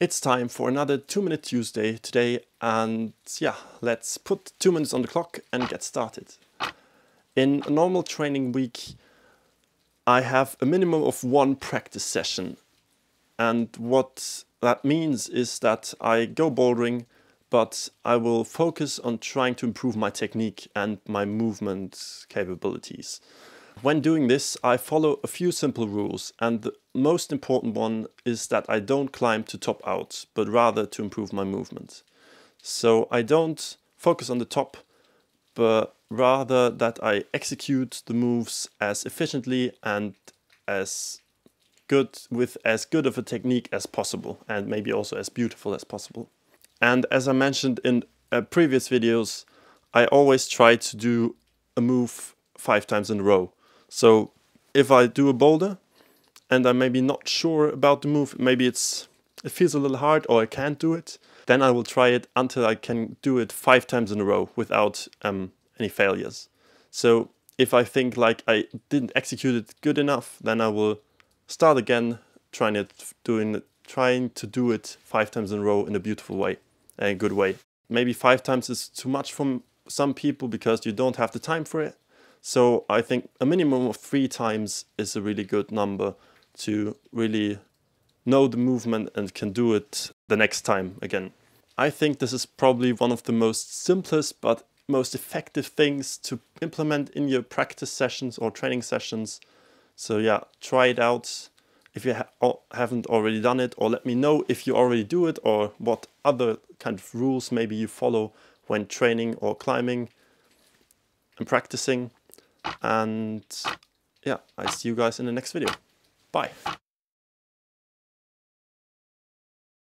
It's time for another 2 Minute Tuesday today and yeah, let's put 2 minutes on the clock and get started. In a normal training week I have a minimum of one practice session and what that means is that I go bouldering but I will focus on trying to improve my technique and my movement capabilities. When doing this, I follow a few simple rules, and the most important one is that I don't climb to top out, but rather to improve my movement. So I don't focus on the top, but rather that I execute the moves as efficiently and as good with as good of a technique as possible, and maybe also as beautiful as possible. And as I mentioned in uh, previous videos, I always try to do a move five times in a row. So if I do a boulder and I'm maybe not sure about the move, maybe it's it feels a little hard or I can't do it, then I will try it until I can do it five times in a row without um, any failures. So if I think like I didn't execute it good enough, then I will start again trying it doing trying to do it five times in a row in a beautiful way, a good way. Maybe five times is too much from some people because you don't have the time for it. So I think a minimum of three times is a really good number to really know the movement and can do it the next time again. I think this is probably one of the most simplest but most effective things to implement in your practice sessions or training sessions. So yeah, try it out if you ha haven't already done it or let me know if you already do it or what other kind of rules maybe you follow when training or climbing and practicing. And yeah, I see you guys in the next video. Bye.